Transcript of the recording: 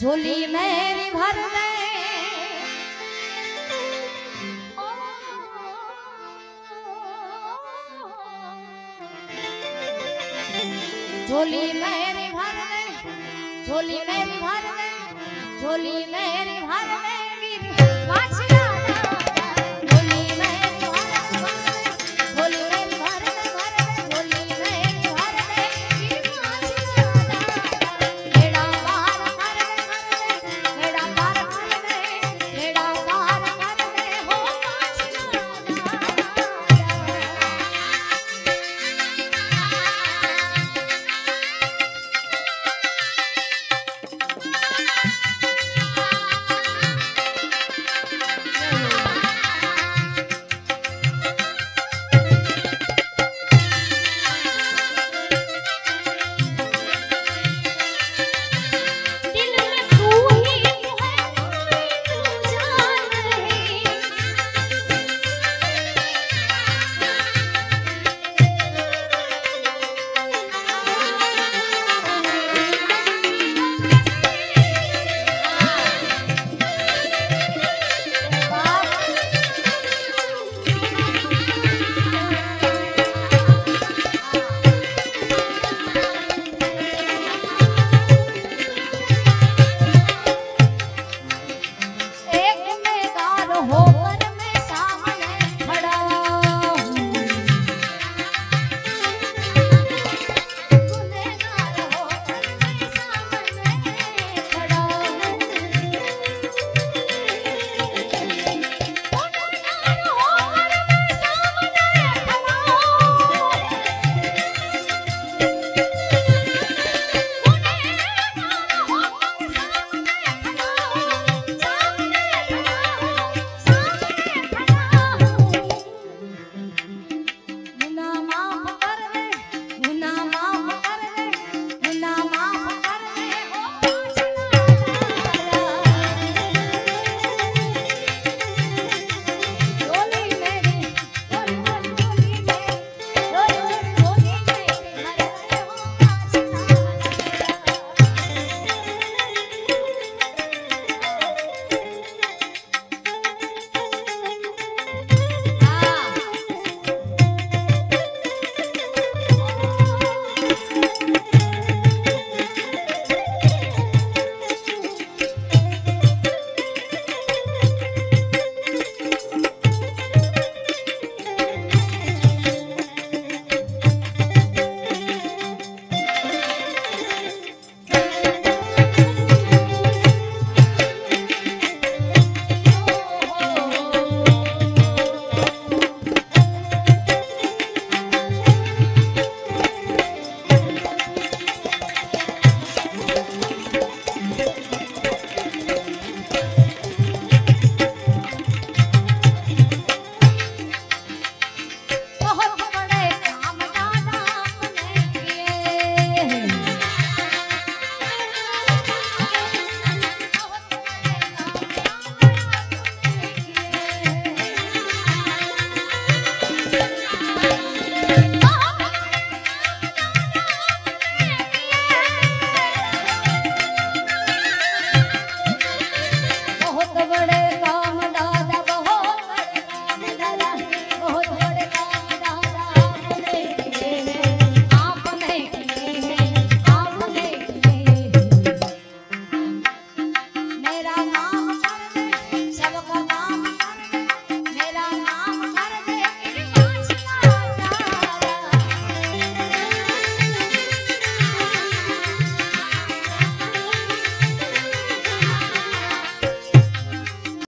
झोली मेरी भर दे। झोली मेरी भर दे, झोली मेरी भर दे, झोली मेरी भर दे मेरी वाछड़ा